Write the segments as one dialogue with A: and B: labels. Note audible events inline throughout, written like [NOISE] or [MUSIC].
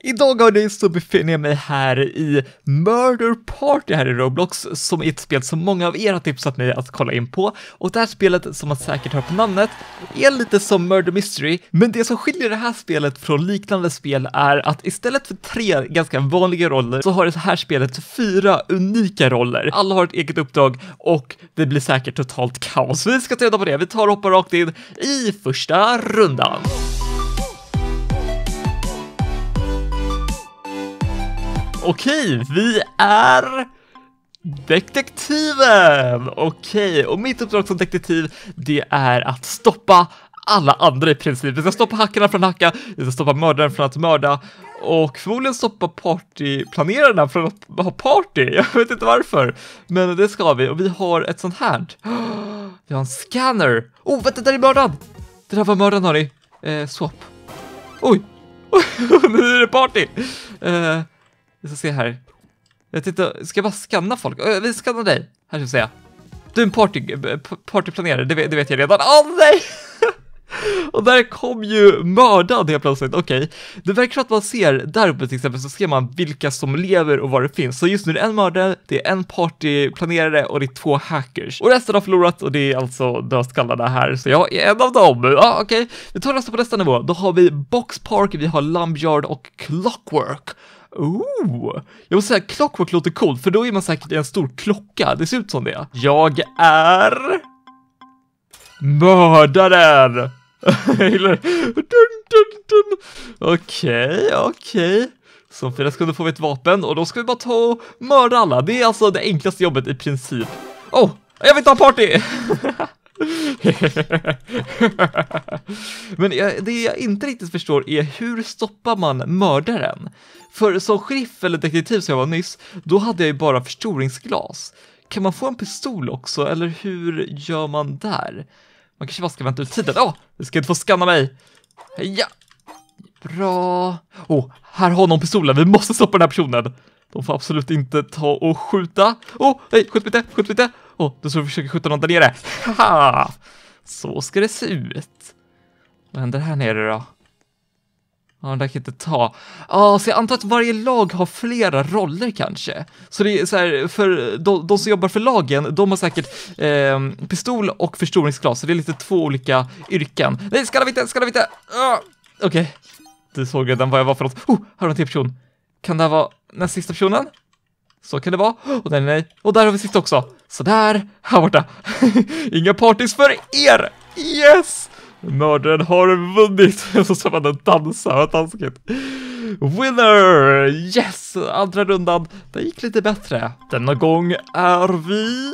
A: Idag hörni så befinner jag mig här i Murder Party här i Roblox, som är ett spel som många av er har tipsat mig att kolla in på. Och det här spelet, som man säkert hör på namnet, är lite som Murder Mystery, men det som skiljer det här spelet från liknande spel är att istället för tre ganska vanliga roller så har det här spelet fyra unika roller. Alla har ett eget uppdrag och det blir säkert totalt kaos. Vi ska ta reda på det, vi tar och hoppar rakt in i första rundan. Okej, vi är detektiven! Okej, och mitt uppdrag som detektiv, det är att stoppa alla andra i princip. Vi ska stoppa hackarna från att hacka, vi ska stoppa mördaren från att mörda och förmodligen stoppa partyplanerarna från att ha party. [LAUGHS] Jag vet inte varför, men det ska vi och vi har ett sånt här. [GASPS] Vi har en scanner. Oh, vänta, där är mördaren! Det där var mördaren, hörni. Eh, swap. Oj, [LAUGHS] nu är det party! Eh, vi ska se här. Jag tittar, ska jag bara scanna folk? Ö, Vi scannar dig. Här ska vi se. Du är en party, eh, partyplanerare, det vet, det vet jag redan. Åh nej! [LAUGHS] Och där kom ju mördaren helt plötsligt, okej. Det verkar som att man ser, där uppe till exempel, så ser man vilka som lever och var det finns. Så just nu är det en mördare, det är en partyplanerare och det är två hackers. Och resten har förlorat och det är alltså dödskallarna här, så jag är en av dem. Ja, okej. Vi tar nästa på nästa nivå. Då har vi Box Park, vi har Lumbyard och Clockwork. Ooh. Jag måste säga, Clockwork låter coolt, för då är man säkert i en stor klocka. Det ser ut som det. Jag är... Mördaren! [LAUGHS] Jag gillar dun. Okej, okej. Som fyra sekunder får vi ett vapen och då ska vi bara ta och mörda alla. Det är alltså det enklaste jobbet i princip. Oh, jag vill inte ha party! [LAUGHS] [LAUGHS] Men jag, det jag inte riktigt förstår är hur stoppar man mördaren? För som sheriff eller detektiv som jag var nyss, då hade jag ju bara förstoringsglas. Kan man få en pistol också, eller hur gör man där? Man kanske bara ska vänta ut tiden. Åh, oh, du ska inte få skanna mig! Ja! Bra! Oh, här har någon pistolen, vi måste stoppa den här personen! De får absolut inte ta och skjuta. Oh, nej, skjut inte, skjut inte! Åh, oh, du och försöker skjuta någon där nere. Haha! Så ska det se ut. Vad händer här nere då? Ja, den där kan inte ta. Ja, ah, så jag antar att varje lag har flera roller kanske. Så det är så här, för de, de som jobbar för lagen, de har säkert eh, pistol och förstoringsglas, så det är lite två olika yrken. Nej, skalla vi inte, skalla vi inte! Ah, Okej, okay. du såg redan vad jag var för något. Oh, här har vi en till person. Kan det här vara den sista personen? Så kan det vara. Och nej, nej. Och där har vi sista också. Sådär, här borta. [LAUGHS] Inga partys för er! Yes! Mördaren har vunnit! [LAUGHS] Så ska man den dansa, vad taskigt. Winner! Yes! Andra rundan, det gick lite bättre. Denna gång är vi...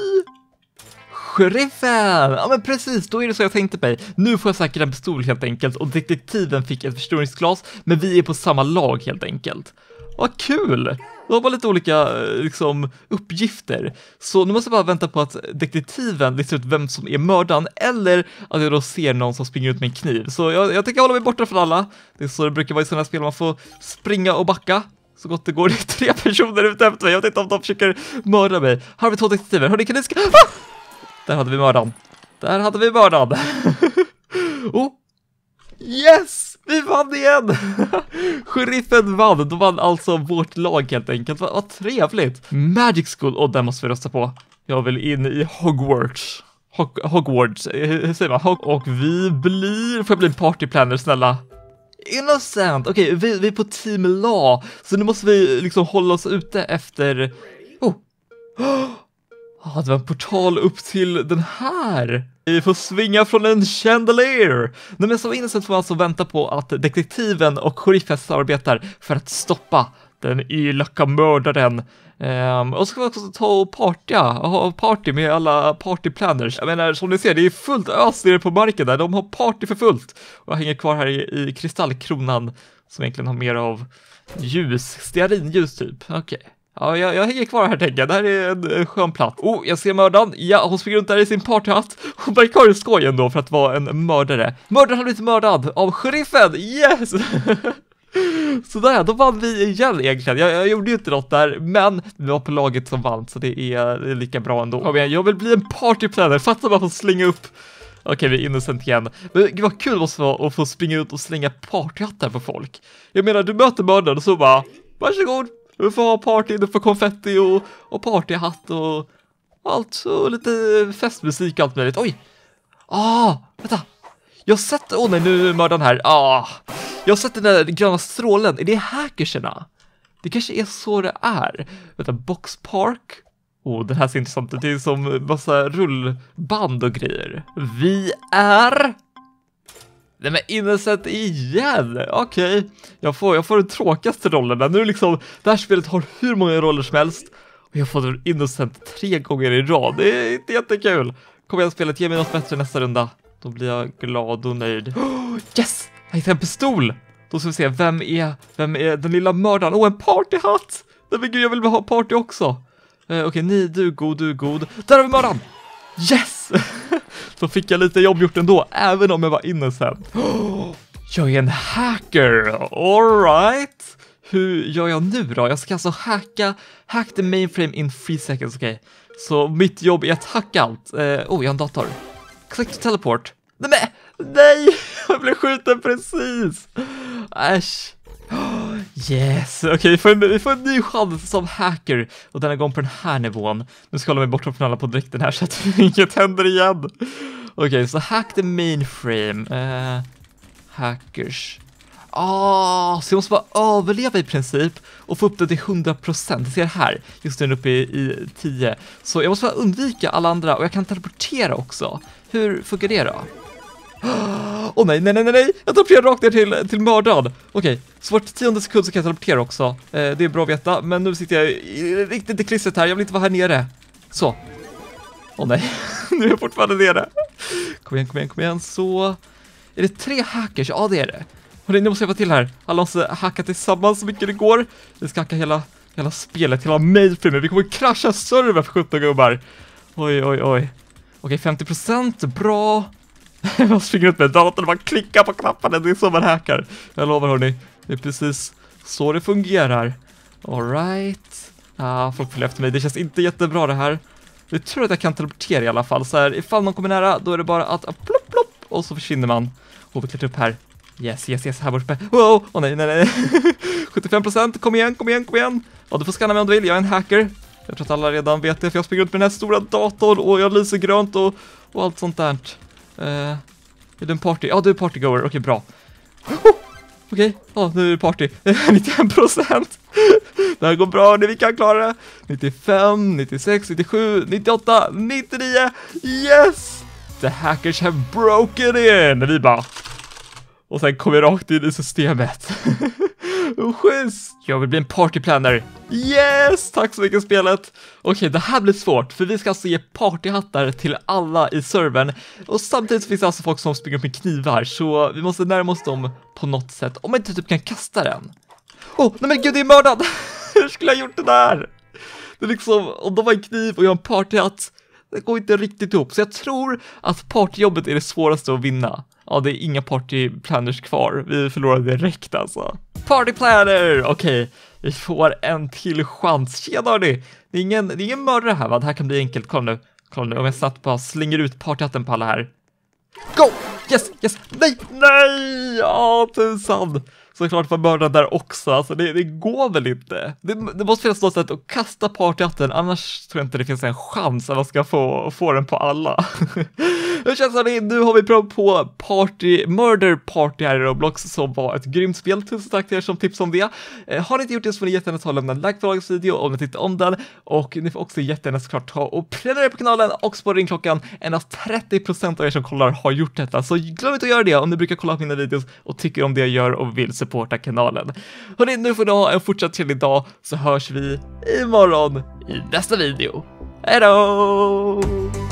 A: Sheriffen! Ja men precis, då är det så jag tänkte mig. Nu får jag säkert en pistol helt enkelt och detektiven fick ett förstoringsglas, men vi är på samma lag helt enkelt. Vad kul! De har bara lite olika eh, liksom, uppgifter. Så nu måste jag bara vänta på att detektiven listar ut vem som är mördaren eller att jag då ser någon som springer ut med en kniv. Så jag, jag tänker hålla mig borta från alla. Det är så det brukar vara i sådana här spel, man får springa och backa så gott det går. [LAUGHS] Det är tre personer ute efter mig. Jag vet inte om de försöker mörda mig. Här har vi två detektiver. Hörni, kan ni ska... Ah! Där hade vi mördaren. Där hade vi mördaren. [LAUGHS] oh! Yes! Vi vann igen! [LAUGHS] Sheriffen vann, då vann alltså vårt lag helt enkelt. Vad, vad trevligt! Magic School, och den måste vi rösta på. Jag vill in i Hogwarts. Hog Hogwarts, eh, hur säger man? Hog och vi blir, får jag bli partyplanner snälla? Innocent! Okej, okay, vi, vi är på team law, så nu måste vi liksom hålla oss ute efter... Ah, det var en portal upp till den här! Vi får svinga från en chandelier! Nej men som Innocent får alltså vänta på att detektiven och sheriffen samarbetar för att stoppa den elaka mördaren. Um, och så ska vi också ta och partya, ha party med alla partyplanners. Jag menar, som ni ser, det är fullt ös nere på marken där, de har party för fullt. Och jag hänger kvar här i, i kristallkronan, som egentligen har mer av ljus, stearinljus typ. Okej. Okay. Ja, jag, jag hänger kvar här tänker jag. Det här är en, en skön plats. Oh, jag ser mördaren. Ja, hon springer runt där i sin partyhatt. Hon verkar ha skoj ändå för att vara en mördare. Mördaren har blivit mördad av sheriffen! Yes! [LAUGHS] Sådär, då vann vi igen egentligen. Jag, jag gjorde ju inte något där, men det var på laget som vann, så det är, det är lika bra ändå. Kom igen, jag vill bli en partyplanner. Fatta bara få slänga upp Okej, vi är innocent igen. Men gud vad kul det måste vara att få springa ut och slänga partyhattar på folk. Jag menar, du möter mördaren och så bara, varsågod, du får ha party, du får konfetti och, och partyhatt och allt, och lite festmusik och allt möjligt. Oj! Ah, vänta! Jag har sett, åh oh, nej, nu är mördaren här. Ah, jag har sett den där gröna strålen, är det hackerserna? Det kanske är så det är. Vänta, Box Park? Oh, den här ser intressant ut. Det är som massa rullband och grejer. Vi är... Nej men Innocent igen! Okej, okay. jag, får, jag får den tråkigaste rollen där. Nu liksom, det här spelet har hur många roller som helst och jag får Innocent tre gånger i rad. Det är inte jättekul. Kom igen spelet, ge mig något bättre nästa runda. Då blir jag glad och nöjd. Oh, [GASPS] yes! Jag hittade en pistol! Då ska vi se, vem är, vem är den lilla mördaren? Åh, oh, en partyhatt! Nej men gud, jag vill ha party också. Eh, Okej, okay, ni, du är god, du är god. Där har vi mördaren! Yes! [LAUGHS] Så fick jag lite jobb gjort ändå, även om jag var innocent. Oh, jag är en hacker, alright! Hur gör jag nu då? Jag ska alltså hacka, hack the mainframe in 3 seconds, okej. Okay. Så mitt jobb är att hacka allt. Eh, oh, jag har en dator. Click to teleport. Nej, men, nej! [LAUGHS] Jag blev skjuten precis! Äsch. [GASPS] Yes, okej, okay, vi, får en, vi får en ny chans som hacker och denna gång på den här nivån. Nu ska jag hålla mig borta från alla på direkten här så att [LAUGHS] inget händer igen. Okej, okay, så hack the mainframe. Uh, hackers. Ah, så jag måste bara överleva i princip och få upp det till 100%. ni ser här, just nu uppe i, i 10. Så jag måste bara undvika alla andra och jag kan teleportera också. Hur funkar det då? [GASPS] Åh oh, nej, nej, nej, nej, jag teleporterar rakt ner till, till mördaren. Okej, okay. så vart tionde sekund så kan jag teleportera också. Eh, det är bra att veta, men nu sitter jag i, riktigt i klistret här, jag vill inte vara här nere. Så. Åh oh, nej, [LAUGHS] nu är jag fortfarande nere. Kom igen, kom igen, kom igen, så. Är det tre hackers? Ja, det är det. Hörrni, nu måste jag vara till här. Alla måste hacka tillsammans så mycket det går. Vi ska hacka hela, hela spelet, hela mainframen. Vi kommer krascha server för 17 gubbar. Oj, oj, oj. Okej, 50%, bra. [LAUGHS] jag springer ut med datorn och bara klickar på knapparna, det är så man hackar. Jag lovar hörni, det är precis så det fungerar. Alright. Ah, folk följer efter mig, det känns inte jättebra det här. Jag tror att jag kan teleportera i alla fall, så här, ifall någon kommer nära, då är det bara att plopp, plopp, och så försvinner man. Och vi klättrar upp här. Yes, yes, yes, här borta. Wow, åh oh, nej, nej, nej. [LAUGHS] 75%, kom igen, kom igen, kom igen. Ja, du får scanna mig om du vill, jag är en hacker. Jag tror att alla redan vet det, för jag springer runt med den här stora datorn och jag lyser grönt och, och allt sånt där. Uh, är du en party? Ja, du är partygoer, okej, okay, bra. Oh, [GASPS] okej, okay. ja, nu är det party. [LAUGHS] 91%. [LAUGHS] det här går bra, vi kan klara det. 95, 96, 97, 98, 99. Yes! The hackers have broken in! Vi bara... Och sen kom vi rakt in i systemet. [LAUGHS] Oh, schysst! Jag vill bli en partyplaner. Yes! Tack så mycket spelet! Okej, det här blir svårt, för vi ska alltså ge partyhattar till alla i servern och samtidigt finns det alltså folk som springer upp med knivar, så vi måste närma oss dem på något sätt, om man inte typ kan kasta den. Åh, oh, nej men gud, det är mördad! [LAUGHS] Hur skulle jag gjort det där? Det är liksom, om de har en kniv och jag har en partyhatt, det går inte riktigt ihop, så jag tror att partyjobbet är det svåraste att vinna. Ja, det är inga partyplanners kvar. Vi förlorade direkt alltså. Partyplanner! Okej, okay. vi får en till chans. Tjena hörni! Det är ingen, det är ingen mördare här va? Det här kan bli enkelt. Kolla nu. Kolla nu, om jag snabbt bara slänger ut partyhatten på alla här. Go! Yes, yes! Nej, nej! Ja, tusan! Såklart var mördaren där också, alltså det, det går väl inte. Det, det, måste finnas något sätt att kasta partyhatten, annars tror jag inte det finns en chans att man ska få, få den på alla. [LAUGHS] Hur känns det? Nu har vi provat på Party, Murder Party här i Roblox som var ett grymt spel. Tusen tack till er som tipsade om det. Eh, har ni inte gjort det så får ni jättegärna ta och lämna en like på dagens video om ni tyckte om den och ni får också jättegärna såklart ta och prenumerera på kanalen och spara in klockan. Endast 30% av er som kollar har gjort detta, så glöm inte att göra det om ni brukar kolla på mina videos och tycker om det jag gör och vill supporta kanalen. Hörni, nu får ni ha en fortsatt trevlig dag så hörs vi imorgon i nästa video. Hejdå!